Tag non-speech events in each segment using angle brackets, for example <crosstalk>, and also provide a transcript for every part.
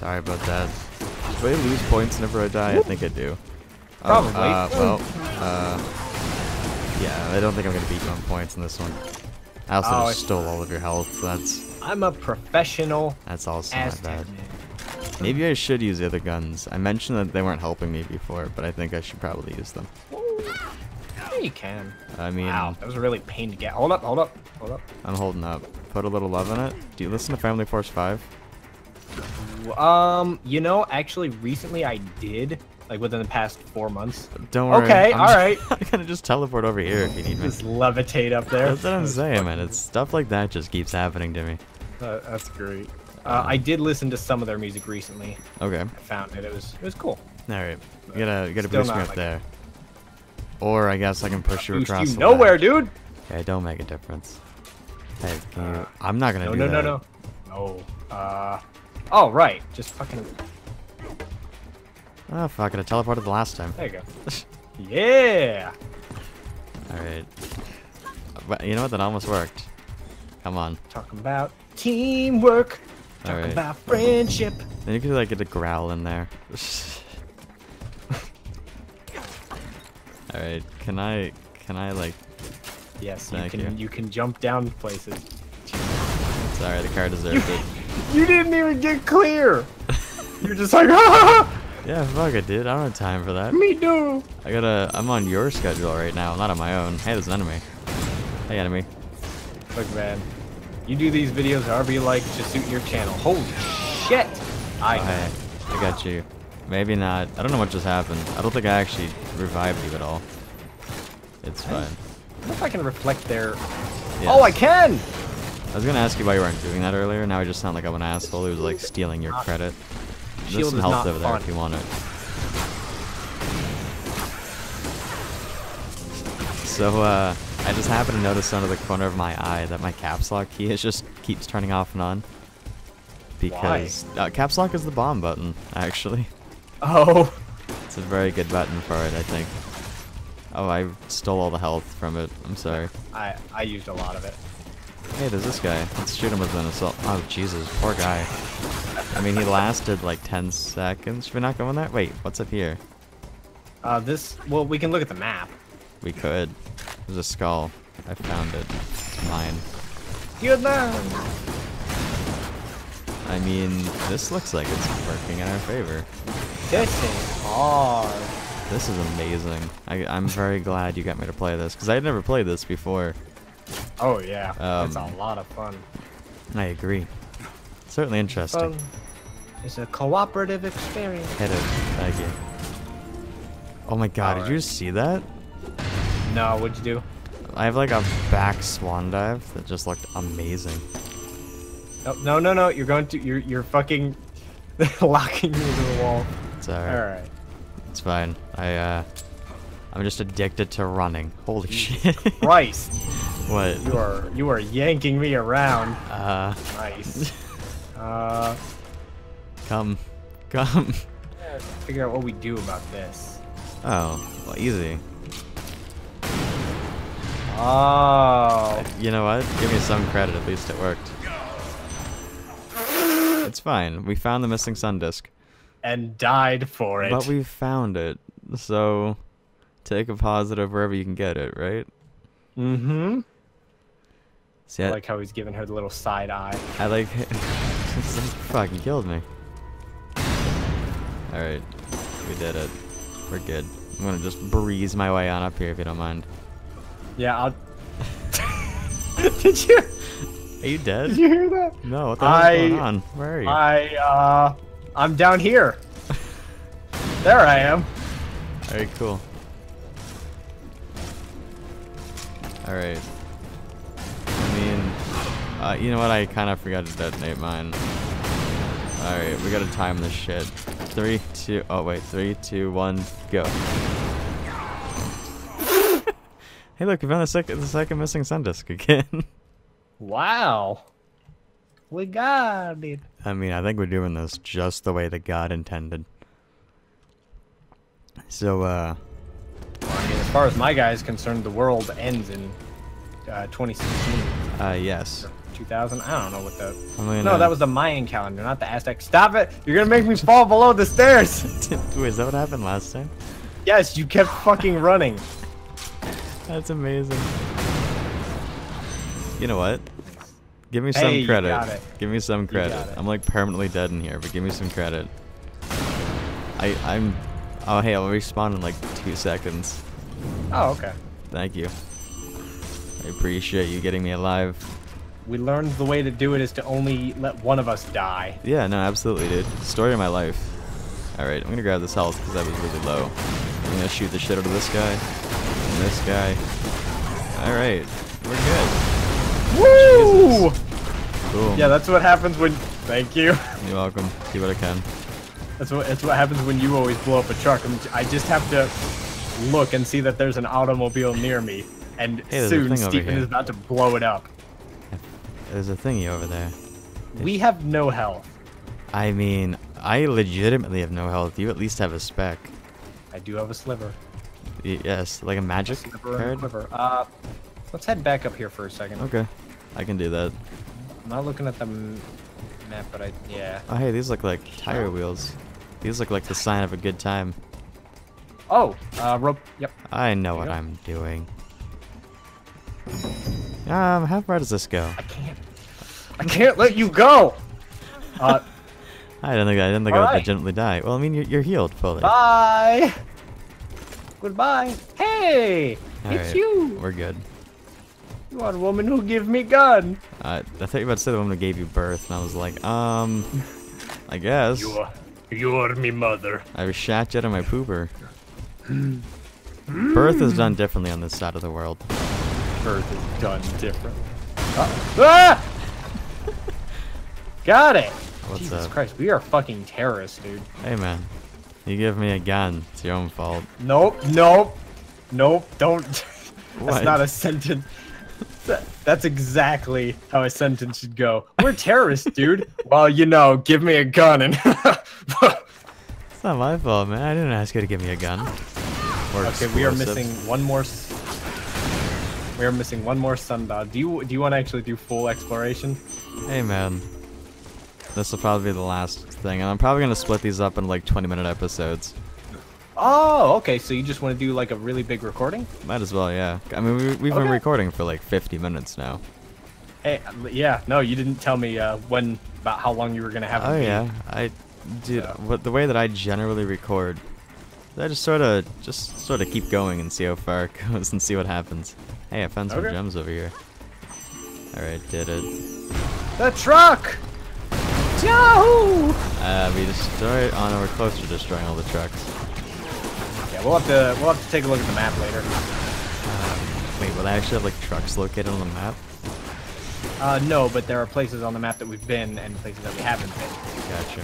Sorry about that. Do I lose points whenever I die? I think I do. Oh, Probably. uh, well, uh, yeah, I don't think I'm gonna beat you on points in this one. I also Oh, just stole all of your health. That's I'm a professional that's also not bad. Maybe I should use the other guns. I mentioned that they weren't helping me before, but I think I should probably use them. Yeah, you can. I mean, wow, that was a really pain to get. Hold up, hold up, hold up. I'm holding up. Put a little love in it. Do you listen to Family Force 5? Um, you know, actually, recently I did, like within the past four months. Don't worry. Okay, I'm alright. <laughs> I'm gonna just teleport over here if you need me. Just levitate up there. That's what I'm saying, man. It's stuff like that just keeps happening to me. Uh, that's great. Uh, I did listen to some of their music recently. Okay. I found it. It was it was cool. All right. You gotta, you gotta Still boost me up like- there. Or I guess I can push you across you the nowhere, ledge. dude. Okay, don't make a difference. Hey, can you? I'm not gonna No, do no, that. no, no, no. Uh, oh right, just fucking. Oh fuck! I teleported the last time. There you go. <laughs> yeah. All right. But you know what? That almost worked. Come on. Talking about teamwork. Talking Alright. about friendship. Then you could like get a growl in there. <laughs> All right. Can I? Can I like? Yes, you Thank can. you. You. can jump down places. Sorry, the car deserved it. <laughs> You didn't even get clear. <laughs> You're just like, ah, <laughs> Yeah, fuck it, dude. I don't have time for that. me too. I gotta. I'm on your schedule right now, not on my own. Hey, there's an enemy. Hey, enemy. Look, man, you do these videos however you like to suit your channel. Holy shit! I Oh, hey, I got you. Maybe not. I don't know what just happened. I don't think I actually revived you at all. It's fine. wonder if I can reflect their. Yes. Oh, I can. I was gonna ask you why you weren't doing that earlier. Now I just sound like I'm an asshole who's like stealing your credit. There's Shield some health over there fun. if you want it. So, uh, I just happened to notice under the corner of my eye that my caps lock key is just keeps turning off and on. Because Uh, caps lock is the bomb button, actually. Oh. It's a very good button for it, I think. Oh, I stole all the health from it. I'm sorry. I I used a lot of it. Hey, there's this guy. Let's shoot him with an assault. Oh, Jesus, poor guy. I mean, he lasted like 10 seconds. Should we not go in there? Wait, what's up here? Uh, this. Well, we can look at the map. We could. There's a skull. I found it. It's mine. Good man. I mean, this looks like it's working in our favor. This is hard. This is amazing. I, I'm very glad you got me to play this, because I had never played this before. Oh yeah, it's a Um, lot of fun. I agree. Certainly interesting. Fun. It's a cooperative experience. Hit it. Thank you. Oh my god, did you just see that? No, what'd you do? I have like a back swan dive that just looked amazing. No, no, no, no. You're going to. You're you're fucking <laughs> locking me into the wall. It's All alright. right. It's fine. I uh I'm just addicted to running. Holy shit. <laughs> Christ, what? you are you are yanking me around. Uh Nice. <laughs> Uh, come. Come. figure out what we do about this. Oh, well easy. Oh. You know what? Give me some credit, at least it worked. It's fine. We found the missing sun disk. And died for it. But we found it. So take a positive wherever you can get it, right? Mm-hmm. See, I I, like how he's giving her the little side eye. I like <laughs> fucking killed me. Alright. We did it. We're good. I'm gonna just breeze my way on up here if you don't mind. Yeah, I'll. <laughs> did you? Are you dead? Did you hear that? No, what the hell's going I- on? Where are you? I uh, I'm down here. <laughs> there I am. Very cool. Alright. Uh, you know what? I kind of forgot to detonate mine. Alright, we gotta time this shit. Three, two, oh wait, three, two, one, go. <laughs> hey look, we found the second, the second missing sun disk again. <laughs> Wow. We got it. I mean, I think we're doing this just the way that God intended. So, uh, I mean, as far as my guy is concerned, the world ends in uh, 2016. uh, yes. 2000. I don't know what the. No, that was the Mayan calendar, not the Aztec. Stop it! You're gonna make me fall below the stairs. <laughs> Wait, is that what happened last time? yes, you kept fucking running. That's amazing. You know what? Give me some Hey, you credit. got it. Give me some credit. it. I'm like permanently dead in here, but give me some credit. I I'm oh hey, I'll respawn in like two seconds. Oh, okay. Thank you. I appreciate you getting me alive. We learned the way to do it is to only let one of us die. Yeah, no, absolutely, dude. Story of my life. Alright, I'm gonna grab this health because that was really low. I'm gonna shoot the shit out of this guy. And this guy. Alright, we're good. Woo! Boom. Yeah, that's what happens when. Thank you. <laughs> You're welcome. See what I can. That's what. That's what happens when you always blow up a truck. I'm, I just have to look and see that there's an automobile near me, and a soon Stephen is about to blow it up. There's a thingy over there. We have no health. I mean, I legitimately have no health. You at least have a spec. I do have a sliver. Yes, like a magic Sliver card. quiver. Uh, let's head back up here for a second. Okay, I can do that. I'm not looking at the map, but I yeah. Oh hey, these look like tire wheels. These look like the sign of a good time. Oh, uh, rope. Yep. I know what go. I'm doing. Um, how far does this go? I. I can't let you go. Uh, <laughs> I didn't think I didn't think I would Alright. legitimately die. Well, I mean, you're, you're healed fully. bye. Goodbye. Hey, it's Alright, you. We're good. You are the woman who give me gun. Uh, I thought you were about to say the woman who gave you birth, and I was like, um, I guess. You are, you are me mother. I shat you out of my pooper. Birth is done differently on this side of the world. Birth is done different. Uh, ah! Got it. What's Jesus up? Christ, we are fucking terrorists, dude. Hey man, you give me a gun. It's your own fault. Nope, nope, nope. Don't. <laughs> What? That's not a sentence. That's exactly how a sentence should go. We're terrorists, <laughs> dude. well, you know, give me a gun and. <laughs> It's not my fault, man. I didn't ask you to give me a gun. Or okay, we are missing one more. We are missing one more sundial. Do you do you want to actually do full exploration? Hey man, this will probably be the last thing, and I'm probably gonna split these up in like 20 minute episodes. Oh, okay. So you just want to do like a really big recording? Might as well, yeah. I mean, we, we've been recording for like 50 minutes now. Hey, yeah. No, you didn't tell me uh, when about how long you were gonna have. it Oh yeah, I, dude. So- What the way that I generally record, I just sort of, just sort of keep going and see how far <laughs> it goes and see what happens. Hey, I found some Okay. gems over here. All right, did it. The truck. Yahoo! Uh, we destroyed. Oh no, we're close to destroying all the trucks. Yeah, we'll have to we'll have to take a look at the map later. Wait, will I actually have like trucks located on the map? Uh, no, but there are places on the map that we've been and places that we haven't been. Gotcha.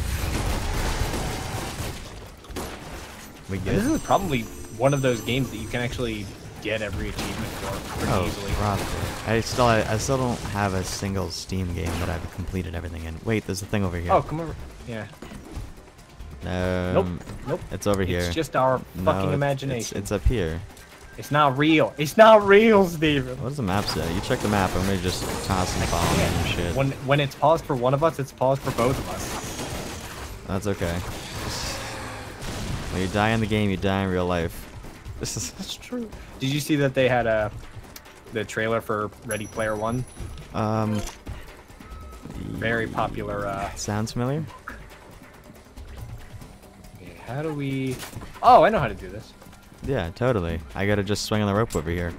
We And this is probably one of those games that you can actually get every achievement for pretty Oh, easily. probably. I still, I, I still don't have a single Steam game that I've completed everything in. Wait, there's a thing over here. Oh, come over. Yeah. Um, Nope. Nope. It's over here. It's just our No, fucking imagination. It's, it's up here. It's not real. It's not real, Steven. What does the map say? You check the map. I'm gonna just toss some bombs and shit. When when it's paused for one of us, it's paused for both of us. That's okay. Just- when you die in the game, you die in real life. This is That's true. Did you see that they had a the trailer for Ready Player One? um. Very popular. Uh, Sounds familiar? how do we? Oh, I know how to do this. Yeah, totally. I gotta just swing on the rope over here.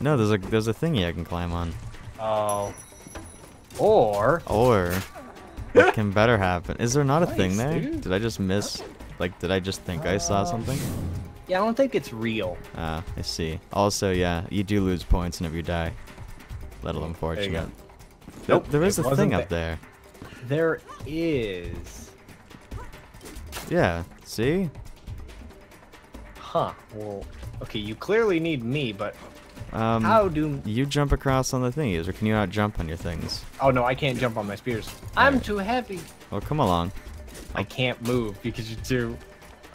No, there's a there's a thingy I can climb on. Oh. Or Or what can better happen? Is there not a thing there? dude. Did I just miss? Like, did I just think I saw Uh, something? Yeah, I don't think it's real. Ah, I see. Also, yeah, you do lose points whenever you die. Little There you unfortunate. There- Nope, there is a thing wasn't up there. There is. Yeah. See? Huh. Well, okay. You clearly need me, but Um, how do? you jump across on the thingies, or can you not jump on your things? Oh no, I can't jump on my spears. I'm Alright. too heavy. Well, come along. I can't move because you're too.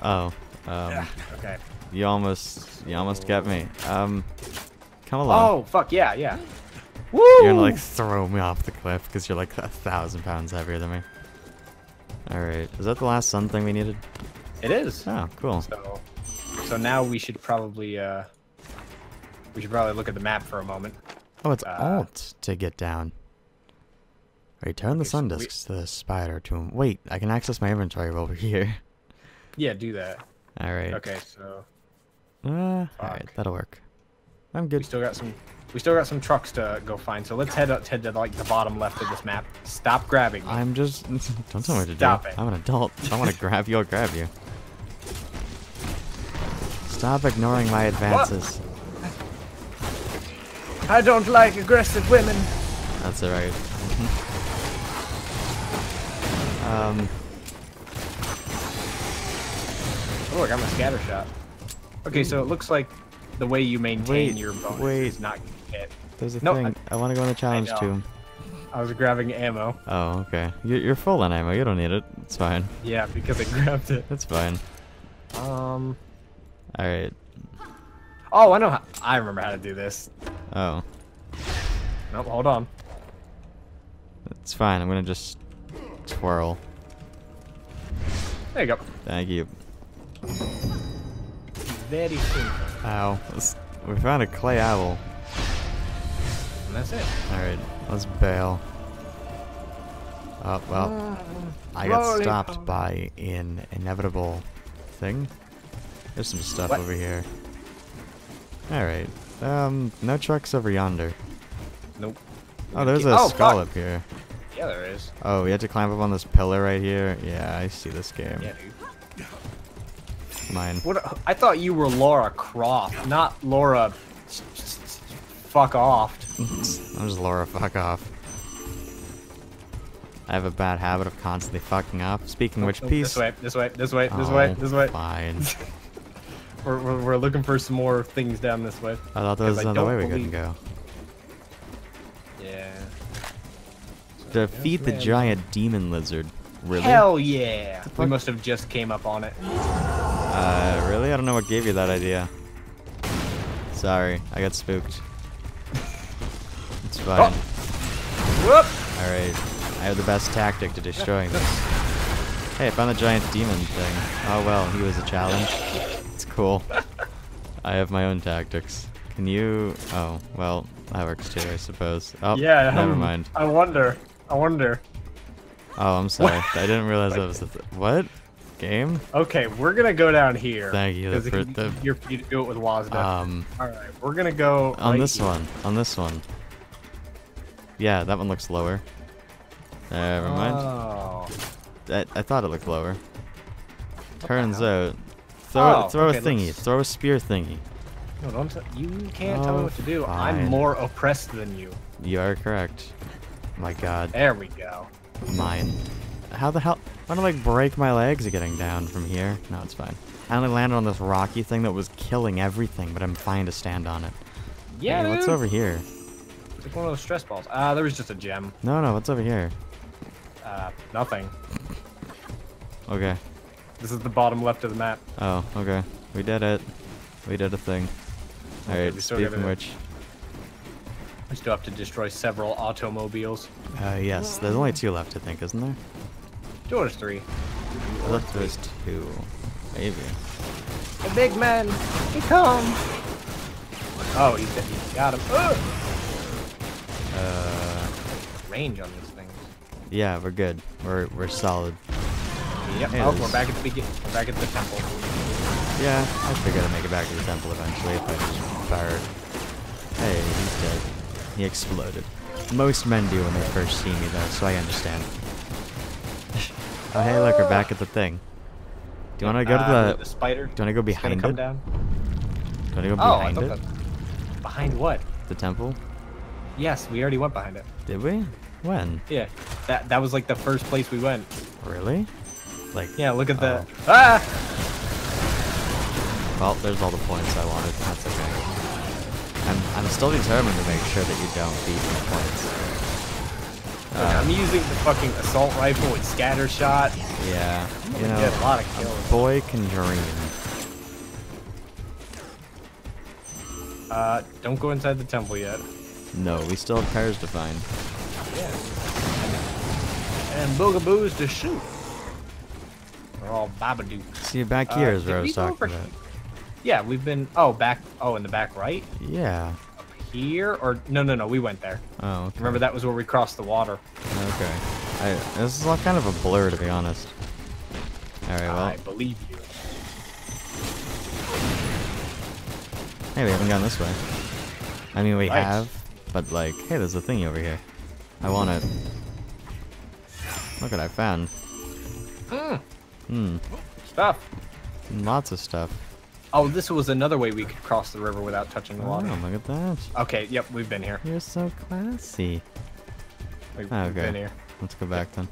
Oh, um, Okay. you almost, you almost got me. Um, come along. Oh fuck yeah yeah. Woo! You're gonna like throw me off the cliff because you're like a thousand pounds heavier than me. Alright, is that the last sun thing we needed? It is. Oh, cool. So, so now we should probably uh, we should probably look at the map for a moment. Oh, it's Uh, alt to get down. Return the sun we- discs to the spider tomb. Wait, I can access my inventory over here. <laughs> Yeah, do that. Alright. Okay, so Uh, alright, Fuck. that'll work. I'm good. we still got some we still got some trucks to go find. So let's head up head to like the bottom left of this map. Stop grabbing me. I'm just. <laughs> Don't tell me what to Stop do. it. I'm an adult. If I want to <laughs> grab you, I'll grab you. Stop ignoring my advances. What? I don't like aggressive women. That's alright. <laughs> um, Oh, I got my scatter shot. Okay, so it looks like the way you maintain Wait, your bonus wait. is not hit. there's a No, thing. I, want to go in the challenge too. I was grabbing ammo. Oh, okay. You're, you're full on ammo. You don't need it. It's fine. Yeah, because I grabbed it. It's fine. Um. Alright. Oh, I know. How, I remember how to do this. Oh. Nope, hold on. It's fine. I'm gonna just twirl. There you go. Thank you. Very simple. Ow. Let's- We found a clay owl. And that's it. Alright, let's bail. Oh, well. I got stopped on. by an inevitable thing. There's some stuff What? over here. Alright. Um, no trucks over yonder. Nope. Oh, there's a Oh, skull fuck. up here. Yeah, there is. Oh, we had to climb up on this pillar right here. Yeah, I see this game. Yeah, dude. Mine. What? I thought you were Lara Croft, not Laura. Fuck off. Mm-hmm. I'm just Laura, fuck off. I have a bad habit of constantly fucking off. Speaking of which, Oh, peace. This way. This way. This way. This Oh, way. This way. Fine. <laughs> We're, we're, we're looking for some more things down this way. I thought there was another way we couldn't go. Yeah. Defeat the man. giant demon lizard. Really? Hell yeah. We must have just came up on it. Uh, really? I don't know what gave you that idea. Sorry, I got spooked. It's fine. Whoop. Alright. I have the best tactic to destroying this. Hey, I found the giant demon thing. Oh well, he was a challenge. It's cool. I have my own tactics. Can you... Oh, well, that works too, I suppose. Oh, yeah. never um, mind. I wonder. I wonder. Oh, I'm sorry. I didn't realize that was the th What? Game? Okay, we're gonna go down here. Thank you for it- the- You're free to do it with Wazda. Um, All right, we're gonna go on right this here. one. On this one. Yeah, that one looks lower. Never mind. Oh. I, I thought it looked lower. Turns out, throw Oh, throw okay, a thingy, let's- throw a spear thingy. No, don't. You can't tell me Oh, what to do. fine. I'm more oppressed than you. You are correct. My God, There we go. mine. How the hell? Why did I like break my legs getting down from here? No, it's fine. I only landed on this rocky thing that was killing everything, but I'm fine to stand on it. Yeah, Hey, what's over here? It's like one of those stress balls. Ah, there was just a gem. No, no, what's over here? Uh, nothing. Okay. This is the bottom left of the map. Oh, okay. We did it. We did a thing. Alright, speaking of which, We still have to destroy several automobiles. uh, yes, there's only two left, I think, isn't there? George three. I thought there was two. Maybe. The big man, he come. Oh, he's dead. he got him. Ugh! Uh, Range on these things. yeah, we're good. We're we're solid. Yep. Hey, oh, there's- we're back at the begin. We're back at the temple. Yeah, I figured I'd make it back to the temple eventually if I just fired. Hey, he's dead. He exploded. Most men do when they first see me, though, so I understand. Oh, hey, look, we're back at the thing. Do you want to go to Uh, the? spider? Do you want to go behind come it? down. Do you want to go Oh, behind it? that. Behind what? The temple? Yes, we already went behind it. Did we? When? Yeah, that that was like the first place we went. Really? Like? Yeah, look at the. Oh. Ah! Well, there's all the points I wanted. That's okay. I'm I'm still determined to make sure that you don't beat the points. Uh, I'm using the fucking assault rifle with scatter shot. yeah, you Get know, a lot of kills. boy can dream. Uh, don't go inside the temple yet. No, we still have cars to find. Yeah. And boogaboos to shoot. They're all Babadook. See, back Uh, here is where I we was talking about. Yeah, we've been. Oh, back. Oh, in the back right Yeah. Here, or no, no, no. We went there. Oh, okay. Remember that was where we crossed the water. Okay. I, this is all kind of a blur, to be honest. Alright, well. I believe you. Hey, we haven't gone this way. I mean, we Right. have, but like, hey, there's a thingy over here. I want it. Look what I found. Mm, Hmm. stuff. Lots of stuff. Oh, this was another way we could cross the river without touching the Oh, water. look at that. Okay, yep, we've been here. You're so classy. We've, okay. been here. Let's go back then.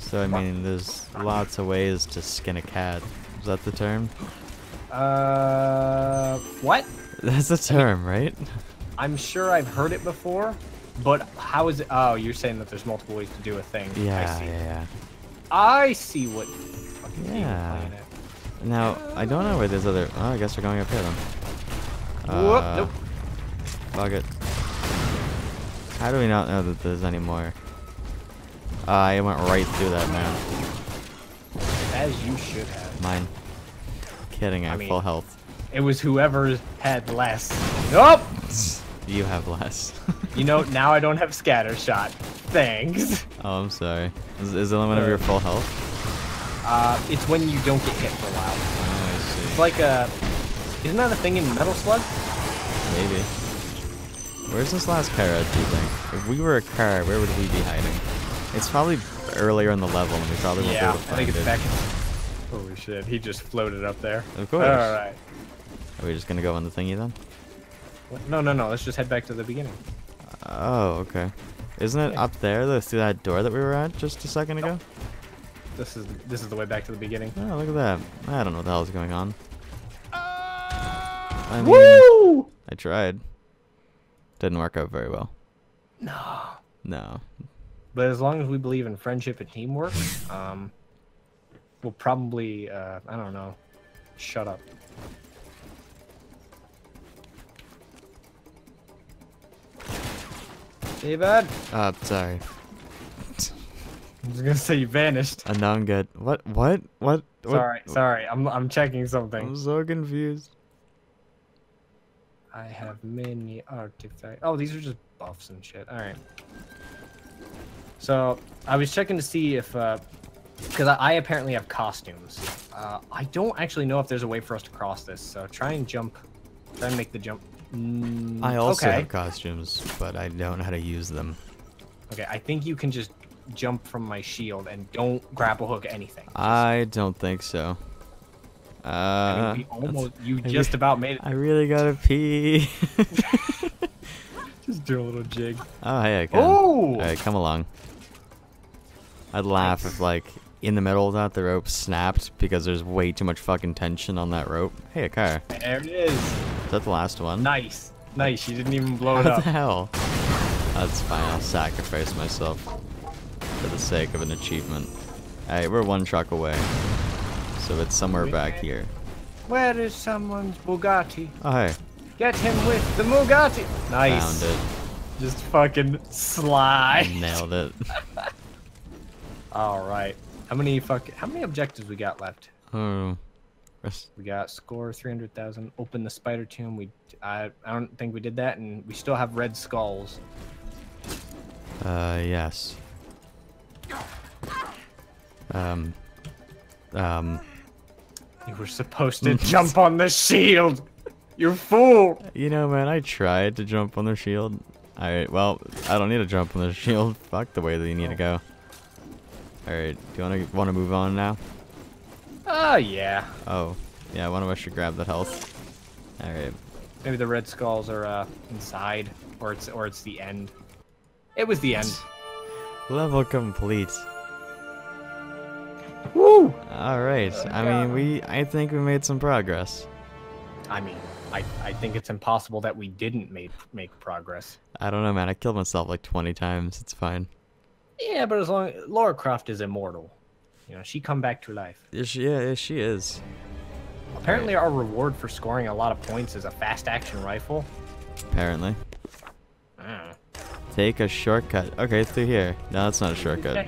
So, I mean, there's lots of ways to skin a cat. Is that the term? Uh, what? That's the term, right? I'm sure I've heard it before, but how is it? Oh, you're saying that there's multiple ways to do a thing. I Yeah, see. yeah, yeah. I see what. fucking Yeah. Now, I don't know where there's other... Oh, I guess we're going up here then. Whoop, Uh, nope. Fuck it. How do we not know that there's any more? Uh, I went right through that, man. As you should have. Mine. Kidding, I have mean- full health. It was whoever had less. Nope. You have less. You know, now I don't have scatter shot. Thanks. <laughs> oh, I'm sorry. Is, is it whenever you're full health? Uh, it's when you don't get hit for a while. Oh, I see. It's like a. Isn't that a thing in Metal Slug? Maybe. Where's this last car at, do you think? If we were a car, where would we be hiding? It's probably earlier in the level, and we probably won't Yeah, be able to find I think it's it. back. In... Holy shit! He just floated up there. Of course. All right. Are we just gonna go on the thingy then? What? No, no, no. Let's just head back to the beginning. Oh, okay. Isn't it Yeah. up there, the, through that door that we were at just a second ago? This is this is the way back to the beginning. Oh, look at that. I don't know what the hell is going on. I mean, Woo! I tried. Didn't work out very well. No. No. But as long as we believe in friendship and teamwork, um, we'll probably uh, I don't know. Shut up. David, Uh, sorry. I was gonna say you vanished. Uh, now I'm good. What? What? What? what? Sorry, sorry. I'm I'm checking something. I'm so confused. I have many artifacts. Oh, these are just buffs and shit. All right. So I was checking to see if, because I, I apparently have costumes. Uh, I don't actually know if there's a way for us to cross this. So try and jump. Try and make the jump. Mm, I also okay. have costumes, but I don't know how to use them. Okay, I think you can just jump from my shield and don't grapple hook anything. I don't think so. Uh, I mean, we almost, you I just re- about made it. I really gotta pee. <laughs> <laughs> Just do a little jig. oh, hey, I can. Oh! Alright, come along. I'd laugh if, like, in the middle of that, the rope snapped because there's way too much fucking tension on that rope. Hey, a car. There it is. Is that the last one? Nice, nice. You didn't even blow What it up. What the hell? That's fine, I'll sacrifice myself for the sake of an achievement. Hey, we're one truck away. So it's somewhere back here. Where is someone's Bugatti? Oh, hey. Get him with the Bugatti. Nice. Found it. Just fucking slide. Nailed it. <laughs> All right. How many fuck? How many objectives we got left? Oh. We got score three hundred thousand. Open the spider tomb. We I I don't think we did that, and we still have red skulls. Uh, yes. Um. Um. You were supposed to <laughs> jump on the shield. You fool. You know, man, I tried to jump on the shield. Alright, well, I don't need to jump on the <laughs> shield. Fuck the way that you need to go. Alright, do you wanna wanna move on now? Oh yeah. Oh, yeah, one of us should grab that health. Alright. Maybe the red skulls are uh, inside, or it's or it's the end. It was the end. Level complete. Woo! Alright, I mean, we, I think we made some progress. I mean, I, I think it's impossible that we didn't make make progress. I don't know, man, I killed myself like 20 times. It's fine. Yeah, but as long Lara Croft is immortal, you know, she come back to life. Yeah, she, yeah, yeah, she is. Apparently, our reward for scoring a lot of points is a fast action rifle. Apparently. Ah. Take a shortcut. Okay, through here. No, that's not a shortcut.